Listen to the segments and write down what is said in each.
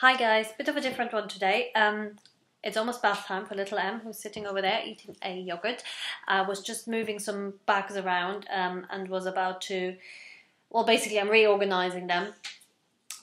Hi guys, bit of a different one today. Um, it's almost bath time for little M, who's sitting over there eating a yogurt. I was just moving some bags around um, and was about to, well, basically, I'm reorganizing them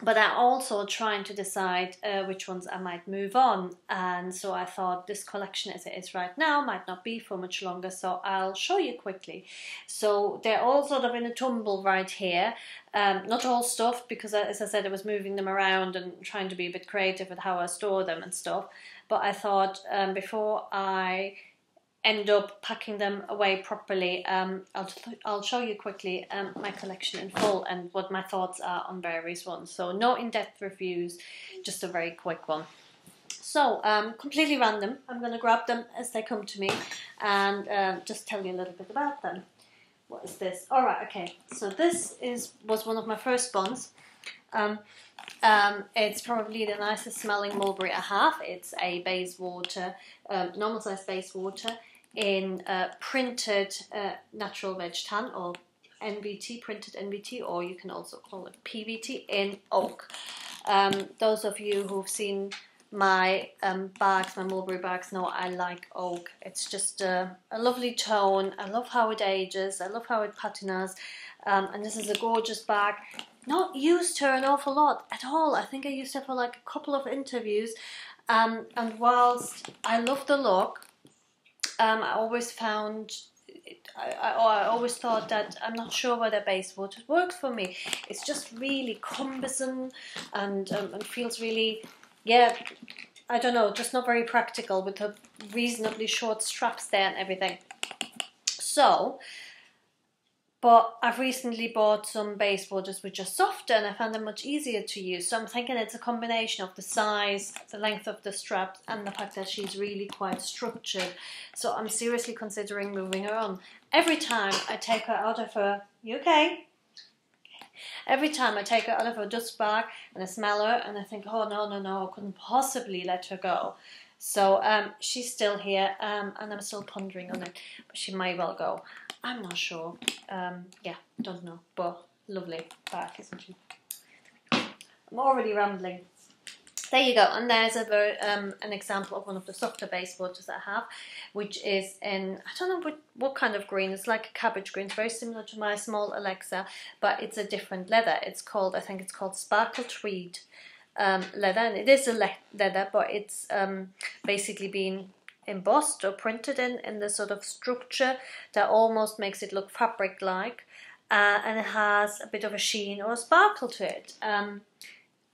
but I'm also trying to decide uh, which ones I might move on. And so I thought this collection as it is right now might not be for much longer, so I'll show you quickly. So they're all sort of in a tumble right here. Um, not all stuffed because, as I said, I was moving them around and trying to be a bit creative with how I store them and stuff. But I thought um, before I end up packing them away properly. Um, I'll, I'll show you quickly um, my collection in full and what my thoughts are on various ones. So no in-depth reviews, just a very quick one. So, um, completely random. I'm going to grab them as they come to me and uh, just tell you a little bit about them. What is this? All right, okay. So this is was one of my first ones. Um, um, it's probably the nicest smelling mulberry I have. It's a Bayswater, um, normal size Bayswater in uh, printed uh, natural veg tan or NVT, printed NVT, or you can also call it PVT in oak. Um, those of you who've seen my um, bags, my mulberry bags, know I like oak. It's just a, a, lovely tone. I love how it ages. I love how it patinas. Um, and this is a gorgeous bag. Not used her an awful lot at all. I think I used her for like a couple of interviews. Um, and whilst I love the look, um, I always found I, I, I, always thought that I'm not sure whether Bayswater works for me. It's just really cumbersome and, um, and feels really, yeah, I don't know, just not very practical with the reasonably short straps there and everything. So but I've recently bought some Bayswaters which are softer and I found them much easier to use. So I'm thinking it's a combination of the size, the length of the straps, and the fact that she's really quite structured. So I'm seriously considering moving her on. Every time I take her out of her, you okay? Every time I take her out of her dust bag and I smell her and I think, oh no, no, no, I couldn't possibly let her go. So um, she's still here um, and I'm still pondering on it, but she may well go. I'm not sure. Um, yeah, don't know, but lovely back, isn't? I'm already rambling. There you go, and there's a um, an example of one of the softer Bayswaters I have, which is in, I don't know what, what kind of green, it's like a cabbage green, it's very similar to my small Alexa, but it's a different leather. It's called, I think it's called Sparkle Tweed um, leather, and it is a le leather, but it's um, basically been embossed or printed in, in the sort of structure that almost makes it look fabric-like. Uh, and it has a bit of a sheen or a sparkle to it. Um,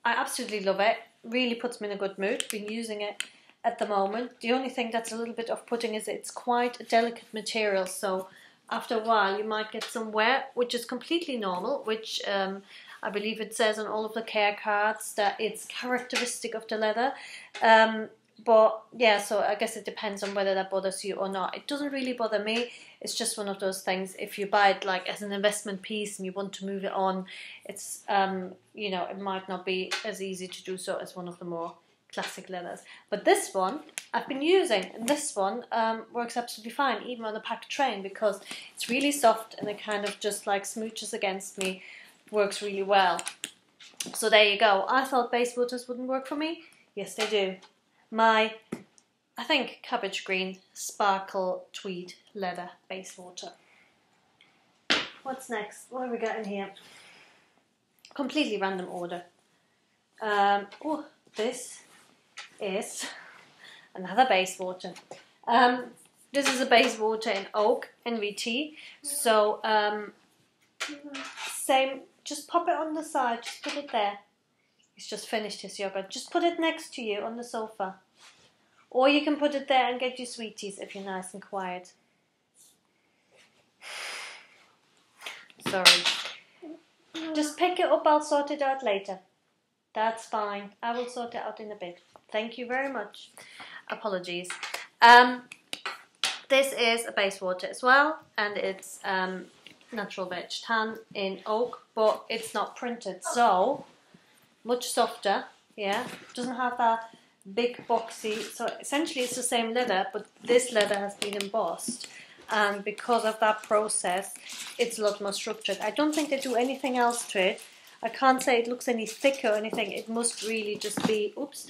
I absolutely love it. Really puts me in a good mood. Been using it at the moment. The only thing that's a little bit off-putting is it's quite a delicate material, so after a while you might get some wear, which is completely normal, which um, I believe it says on all of the care cards that it's characteristic of the leather. Um, but yeah, so I guess it depends on whether that bothers you or not. It doesn't really bother me. It's just one of those things. If you buy it like as an investment piece and you want to move it on, it's um, you know it might not be as easy to do so as one of the more classic leathers. But this one I've been using, and this one um, works absolutely fine, even on the pack train, because it's really soft and it kind of just like smooches against me, works really well. So there you go. I thought Bayswaters wouldn't work for me. Yes, they do my, I think, cabbage green sparkle tweed leather Bayswater. What's next? What have we got in here? Completely random order. Um, oh, this is another Bayswater. Um, this is a Bayswater in oak NVT. So um, same. Just pop it on the side. Just put it there. He's just finished his yogurt. Just put it next to you on the sofa. Or you can put it there and get your sweeties if you're nice and quiet. Sorry. Just pick it up, I'll sort it out later. That's fine. I will sort it out in a bit. Thank you very much. Apologies. Um, this is a Bayswater as well, and it's um, natural veg tan in oak, but it's not printed. So much softer, yeah, doesn't have that big boxy, so essentially it's the same leather, but this leather has been embossed. And because of that process, it's a lot more structured. I don't think they do anything else to it. I can't say it looks any thicker or anything. It must really just be, oops,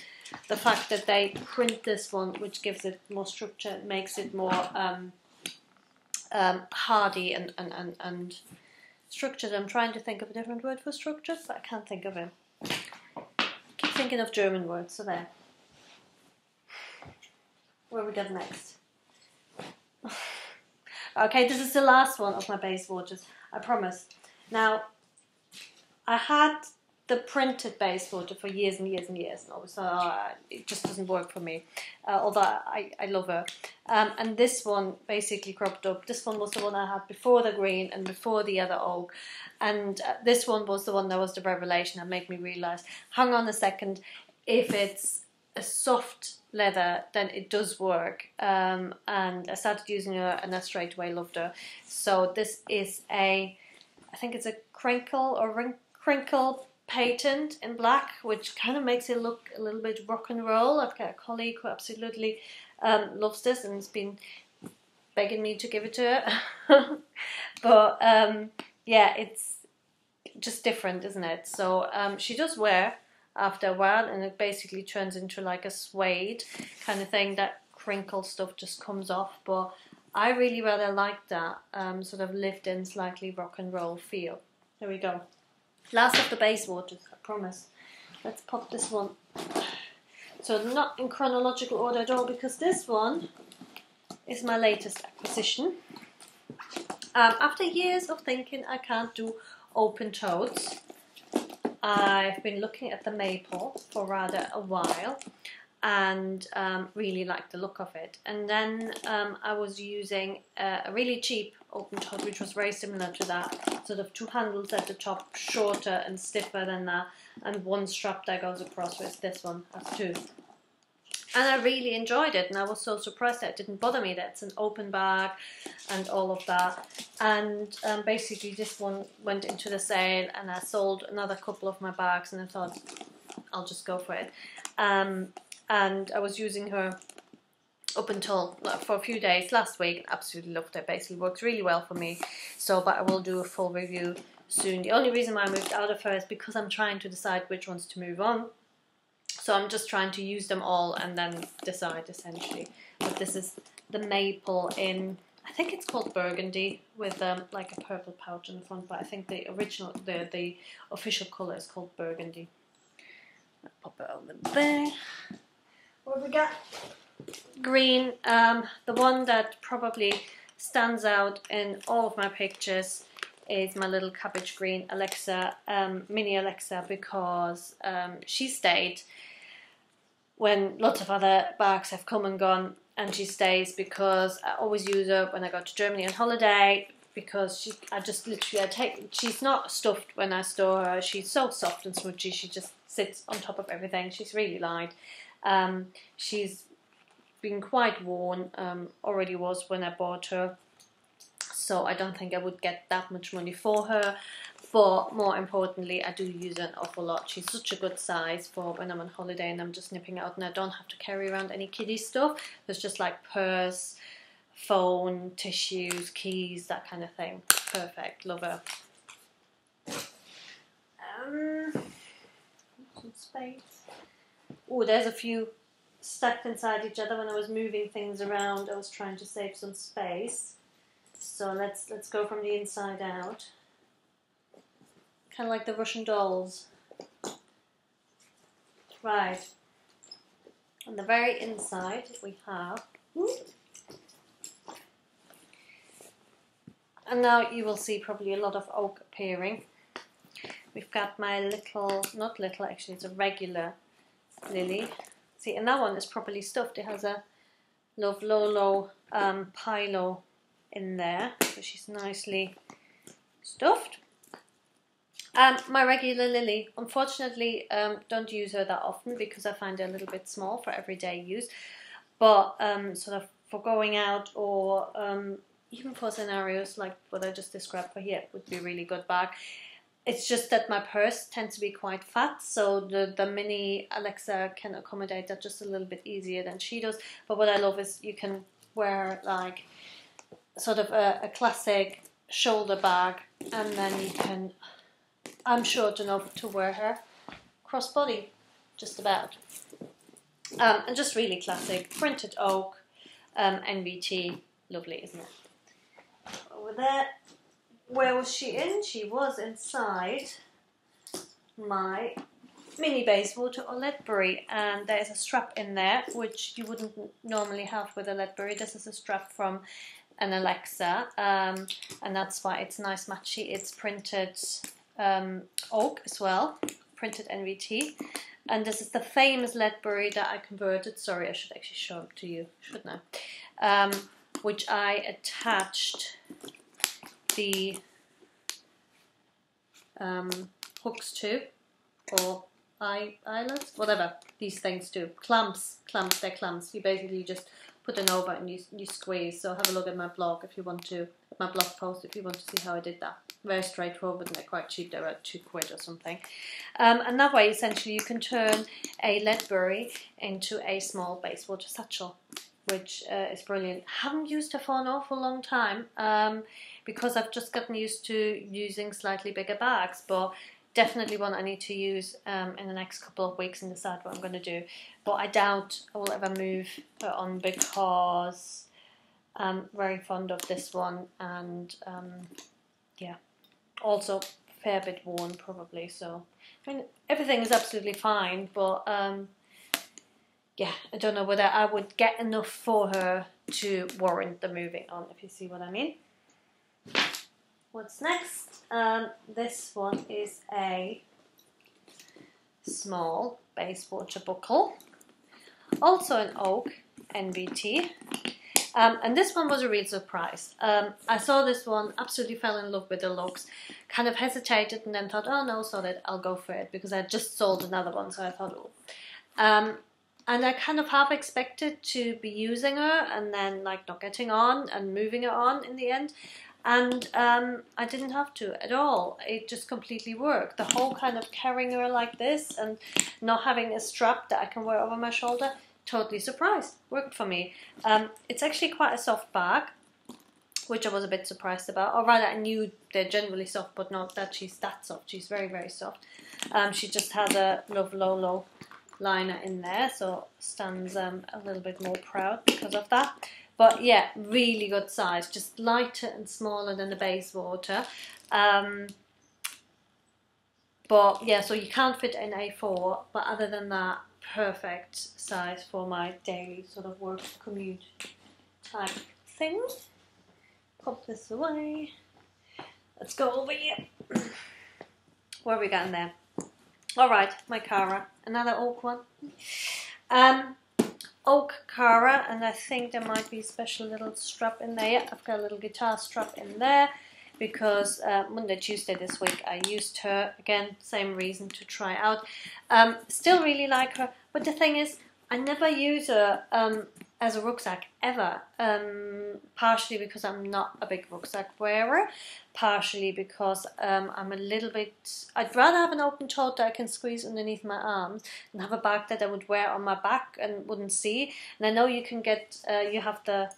the fact that they print this one, which gives it more structure, makes it more um, um, hardy and, and, and, and structured. I'm trying to think of a different word for structured, but I can't think of it. Thinking of German words, so there. Where we go next? okay, this is the last one of my Bayswaters, I promise. Now, I had the printed Bayswater for years and years and years now, so uh, it just doesn't work for me. Uh, although I, I love her, um, and this one basically cropped up. This one was the one I had before the green and before the other oak, and uh, this one was the one that was the revelation that made me realize. Hang on a second, if it's a soft leather, then it does work. Um, and I started using her, and I straight away loved her. So this is a, I think it's a crinkle or wrinkle crinkle patent in black, which kind of makes it look a little bit rock and roll. I've got a colleague who absolutely um, loves this and has been begging me to give it to her. but um, yeah, it's just different, isn't it? So um, she does wear after a while, and it basically turns into like a suede kind of thing. That crinkle stuff just comes off, but I really rather like that um, sort of lived in, slightly rock and roll feel. There we go. Last of the Bayswaters, I promise. Let's pop this one. So not in chronological order at all because this one is my latest acquisition. Um, after years of thinking I can't do open totes, I've been looking at the maple for rather a while and um, really liked the look of it. And then um, I was using a really cheap open top, which was very similar to that. Sort of two handles at the top, shorter and stiffer than that, and one strap that goes across with this one has two. And I really enjoyed it, and I was so surprised that it didn't bother me that it's an open bag and all of that. And um, basically, this one went into the sale, and I sold another couple of my bags, and I thought I'll just go for it. Um, and I was using her up until for a few days last week. Absolutely loved it. Basically works really well for me. So, but I will do a full review soon. The only reason why I moved out of her is because I'm trying to decide which ones to move on. So I'm just trying to use them all and then decide essentially. But this is the maple in I think it's called burgundy with um, like a purple pouch in the front, but I think the original, the the official color is called burgundy. I'll pop it over there. What have we got? Green. Um, the one that probably stands out in all of my pictures is my little cabbage green Alexa, um, mini Alexa, because um, she stayed when lots of other bags have come and gone, and she stays because I always use her when I go to Germany on holiday. Because she, I just literally I take. She's not stuffed when I store her. She's so soft and smudgy. She just sits on top of everything. She's really light, um, she's been quite worn, um, already was when I bought her, so I don't think I would get that much money for her. But more importantly, I do use her an awful lot. She's such a good size for when I'm on holiday and I'm just nipping out and I don't have to carry around any kiddie stuff. There's just like purse, phone, tissues, keys, that kind of thing. Perfect, love her. Um, some space. Oh, there's a few stuck inside each other when I was moving things around. I was trying to save some space. So let's let's go from the inside out. Kind of like the Russian dolls. Right. On the very inside we have hmm. and now you will see probably a lot of oak appearing. We've got my little, not little actually, it's a regular lily. See, and that one is properly stuffed. It has a Love Lolo um, Pilo in there, so she's nicely stuffed. Um, my regular lily, unfortunately, um, don't use her that often because I find her a little bit small for everyday use. But um, sort of for going out or um, even for scenarios like what I just described for here, would be really good bag. It's just that my purse tends to be quite fat, so the, the mini Alexa can accommodate that just a little bit easier than she does. But what I love is you can wear like sort of a, a classic shoulder bag and then you can I'm short enough to wear her crossbody, just about. Um, and just really classic, printed oak, um, NVT, lovely, isn't it? Over there, where was she in? She was inside my mini Bayswater or Ledbury and there's a strap in there which you wouldn't normally have with a Ledbury. This is a strap from an Alexa um, and that's why it's nice matchy. It's printed um, oak as well, printed NVT and this is the famous Ledbury that I converted. Sorry, I should actually show it to you, shouldn't I? Um, which I attached the um, hooks too, or eye eyelets, whatever these things do. Clamps, clamps, they're clamps. You basically just put them over and you, you squeeze. So have a look at my blog if you want to, my blog post if you want to see how I did that. Very straightforward and they're quite cheap. They're about two quid or something. Um, and that way, essentially, you can turn a Ledbury into a small Bayswater satchel, which uh, is brilliant. Haven't used it for an awful long time um, because I've just gotten used to using slightly bigger bags, but definitely one I need to use um, in the next couple of weeks and decide what I'm going to do. But I doubt I will ever move on because I'm very fond of this one and um, yeah, also fair bit worn probably. So I mean everything is absolutely fine, but um, yeah, I don't know whether I would get enough for her to warrant the moving on. If you see what I mean. What's next? Um, this one is a small Bayswater buckle, also an oak NVT. Um, and this one was a real surprise. Um, I saw this one, absolutely fell in love with the looks, kind of hesitated and then thought, oh no, so that I'll go for it because I just sold another one, so I thought, oh. Um, and I kind of half expected to be using her and then like not getting on and moving it on in the end and um, I didn't have to at all. It just completely worked. The whole kind of carrying her like this and not having a strap that I can wear over my shoulder, totally surprised. Worked for me. Um, it's actually quite a soft bag, which I was a bit surprised about. Or rather, I knew they're generally soft, but not that she's that soft. She's very, very soft. Um, she just has a Love Lolo liner in there, so stands um, a little bit more proud because of that. But yeah, really good size, just lighter and smaller than the Bayswater. Um, but yeah, so you can't fit in A4, but other than that, perfect size for my daily sort of work commute type thing. Pop this away. Let's go over here. Where are we going there? All right, my Cara, another oak one. Um, oak Cara and I think there might be a special little strap in there. Yeah, I've got a little guitar strap in there because uh, Monday, Tuesday this week I used her. Again, same reason to try out. Um, still really like her, but the thing is, I never use her um, as a rucksack ever. Um, partially because I'm not a big rucksack wearer, partially because um, I'm a little bit. I'd rather have an open tote that I can squeeze underneath my arms and have a bag that I would wear on my back and wouldn't see. And I know you can get. Uh, you have the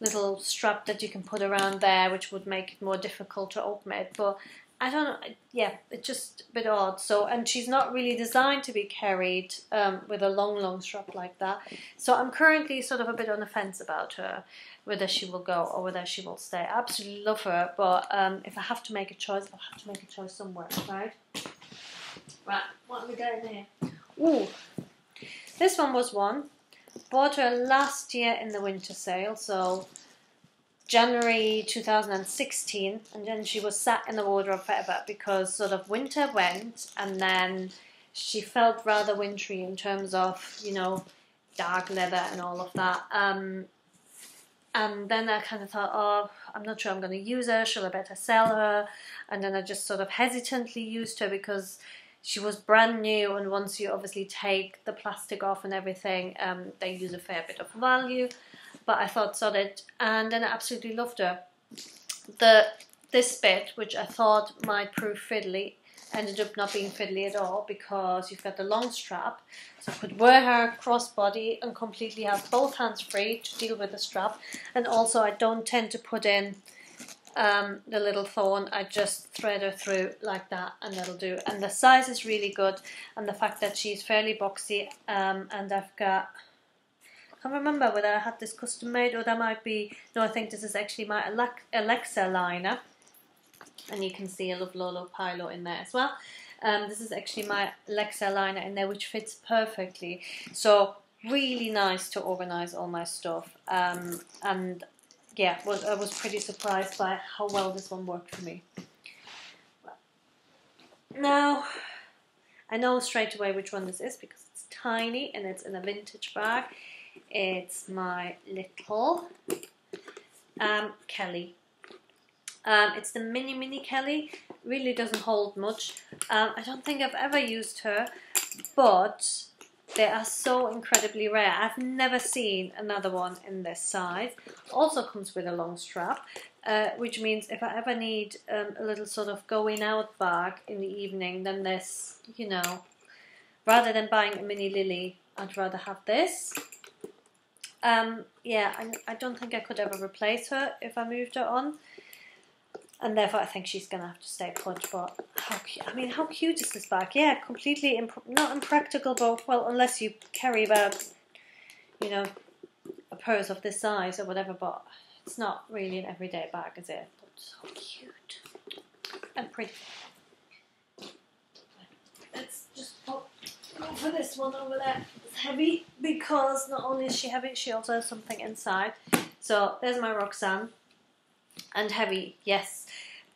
little strap that you can put around there, which would make it more difficult to open it. But I don't know. Yeah, it's just a bit odd. So, and she's not really designed to be carried um, with a long, long strap like that. So, I'm currently sort of a bit on the fence about her, whether she will go or whether she will stay. I absolutely love her, but um, if I have to make a choice, I'll have to make a choice somewhere, right? Right, what have we in here? Ooh, this one was one. Bought her last year in the winter sale, so January 2016, and then she was sat in the wardrobe forever because sort of winter went, and then she felt rather wintry in terms of you know dark leather and all of that. Um, and then I kind of thought, oh, I'm not sure I'm going to use her. Should I better sell her? And then I just sort of hesitantly used her because she was brand new, and once you obviously take the plastic off and everything, um, they use a fair bit of value but I thought solid, and then I absolutely loved her. The this bit, which I thought might prove fiddly, ended up not being fiddly at all because you've got the long strap, so I could wear her crossbody and completely have both hands free to deal with the strap. And also, I don't tend to put in um, the little thorn, I just thread her through like that and that'll do. And the size is really good and the fact that she's fairly boxy um, and I've got, can't remember whether I had this custom made or that might be, no I think this is actually my Alexa liner and you can see a little Lolo Pilo in there as well. Um, this is actually my Alexa liner in there which fits perfectly. So really nice to organize all my stuff um, and yeah, was I was pretty surprised by how well this one worked for me. Now, I know straight away which one this is because it's tiny and it's in a vintage bag. It's my little um, Kelly. Um, it's the mini mini Kelly. Really doesn't hold much. Um, I don't think I've ever used her, but they are so incredibly rare. I've never seen another one in this size. Also comes with a long strap, uh, which means if I ever need um, a little sort of going out bag in the evening, then this, you know, rather than buying a mini lily, I'd rather have this. Um, yeah, I, I don't think I could ever replace her if I moved her on and therefore I think she's going to have to stay put. But how I mean, how cute is this bag? Yeah, completely imp not impractical, but well, unless you carry about, you know, a purse of this size or whatever. But it's not really an everyday bag, is it? But so cute and pretty. Let's just pop for this one over there. Heavy because not only is she heavy, she also has something inside. So there's my Roxanne and heavy, yes.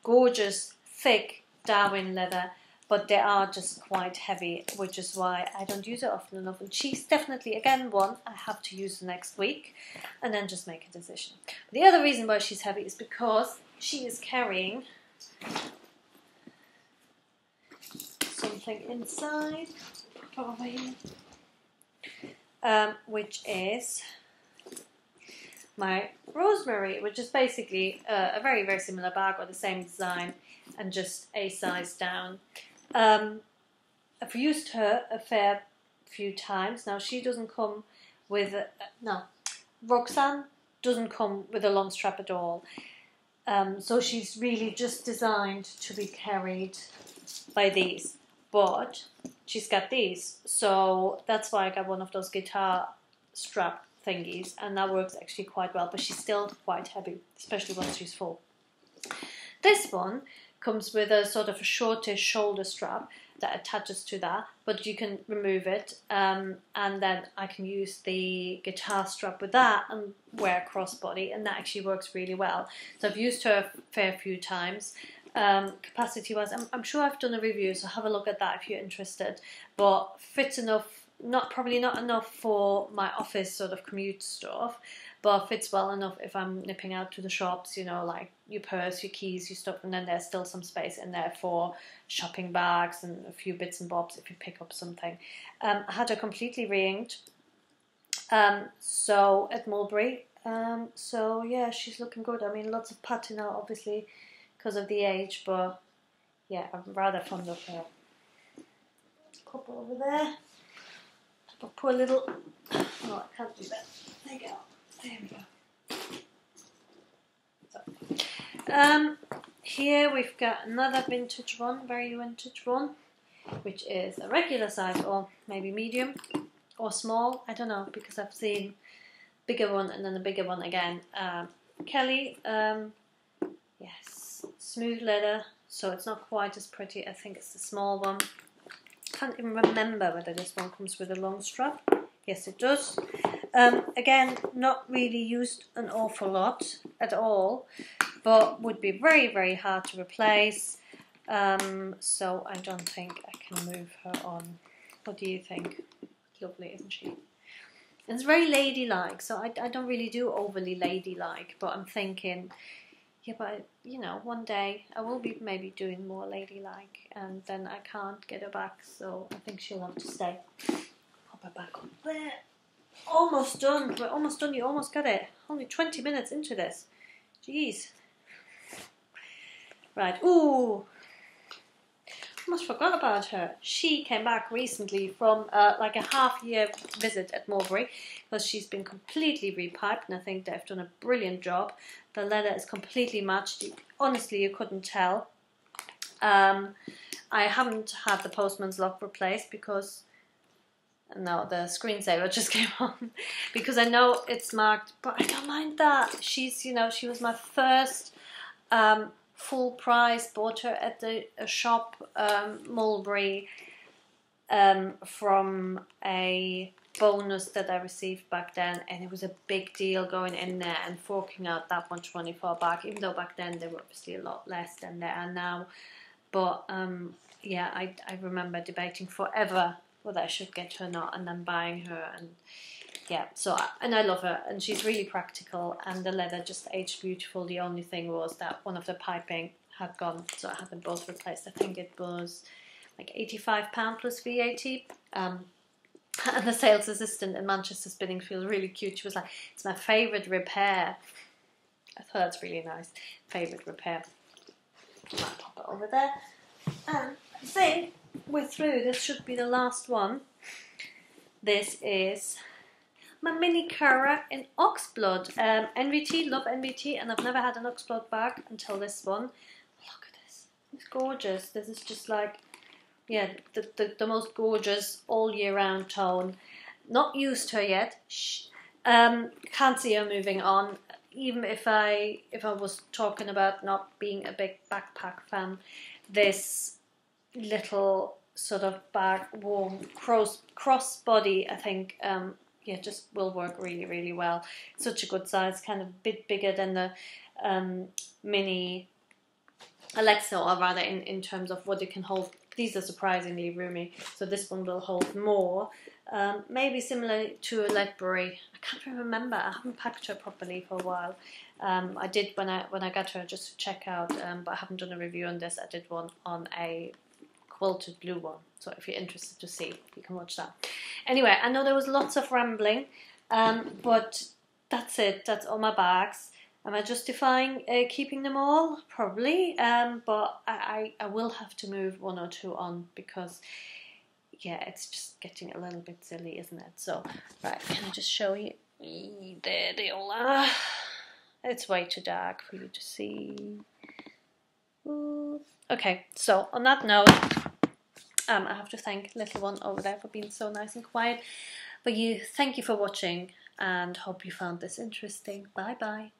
Gorgeous, thick Darwin leather, but they are just quite heavy, which is why I don't use it often enough. And she's definitely, again, one I have to use next week and then just make a decision. The other reason why she's heavy is because she is carrying something inside, probably, um, which is my Rosemary, which is basically uh, a very, very similar bag or the same design and just a size down. Um, I've used her a fair few times. Now, she doesn't come with, a, no, Roxanne doesn't come with a long strap at all. Um, so she's really just designed to be carried by these. But she's got these. So that's why I got one of those guitar strap thingies, and that works actually quite well, but she's still quite heavy, especially once she's full. This one comes with a sort of a shortish shoulder strap that attaches to that, but you can remove it, um, and then I can use the guitar strap with that and wear a crossbody, and that actually works really well. So I've used her a fair few times. Um, capacity wise, I'm, I'm sure I've done a review, so have a look at that if you're interested. But fits enough not probably not enough for my office sort of commute stuff, but fits well enough if I'm nipping out to the shops, you know, like your purse, your keys, your stuff, and then there's still some space in there for shopping bags and a few bits and bobs if you pick up something. Um, I had her completely re-inked, um, so at Mulberry. Um, so yeah, she's looking good. I mean, lots of patina obviously because of the age, but yeah, I'm rather fond of her. Couple over there. Put a little. Oh, I can't do that. There you go. There we go. So, um, here we've got another vintage one, very vintage one, which is a regular size or maybe medium or small. I don't know because I've seen bigger one and then a bigger one again. Um, Kelly, um, yes, smooth leather, so it's not quite as pretty. I think it's the small one can't even remember whether this one comes with a long strap. Yes, it does. Um, again, not really used an awful lot at all, but would be very, very hard to replace. Um, so I don't think I can move her on. What do you think? Lovely, isn't she? It's very ladylike, so I, I don't really do overly ladylike, but I'm thinking yeah, but you know, one day I will be maybe doing more ladylike, and then I can't get her back, so I think she'll have to stay. Pop her back up there. Almost done. We're almost done. You almost got it. Only 20 minutes into this. Jeez. Right. Ooh. Almost forgot about her. She came back recently from uh, like a half year visit at Mulberry because she's been completely repiped and I think they've done a brilliant job. The leather is completely matched. Honestly, you couldn't tell. Um, I haven't had the postman's lock replaced because no, the screensaver just came on because I know it's marked, but I don't mind that. She's, you know, she was my first um, full price, bought her at the shop um, Mulberry um, from a bonus that I received back then, and it was a big deal going in there and forking out that much money for a bag, even though back then they were obviously a lot less than they are now. But um, yeah, I, I remember debating forever whether I should get her or not, and then buying her and yeah, so and I love her, and she's really practical, and the leather just aged beautiful. The only thing was that one of the piping had gone, so I had them both replaced. I think it was like eighty-five pound plus VAT. Um, and the sales assistant in Manchester Spinningfields really cute. She was like, "It's my favourite repair." I thought that's really nice. Favourite repair. I might pop it over there. And think we're through. This should be the last one. This is my mini Cara in Oxblood. Um, NVT, love NVT, and I've never had an Oxblood bag until this one. Look at this. It's gorgeous. This is just like, yeah, the, the, the most gorgeous all year round tone. Not used her yet. Shh. Um, can't see her moving on. Even if I if I was talking about not being a big backpack fan, this little sort of bag warm cross cross body I think um, yeah, just will work really, really well. Such a good size, kind of a bit bigger than the um, mini Alexa, or rather in, in terms of what it can hold. These are surprisingly roomy, so this one will hold more. Um, maybe similar to a Ledbury. I can't remember. I haven't packed her properly for a while. Um, I did when I when I got her just to check out, um, but I haven't done a review on this. I did one on a quilted blue one. So if you're interested to see, you can watch that. Anyway, I know there was lots of rambling, um, but that's it. That's all my bags. Am I justifying uh, keeping them all? Probably, um, but I, I, I will have to move one or two on because, yeah, it's just getting a little bit silly, isn't it? So, right, can I just show you? There they all are. It's way too dark for you to see. Okay, so on that note, um, I have to thank little one over there for being so nice and quiet. But you, thank you for watching and hope you found this interesting. Bye bye.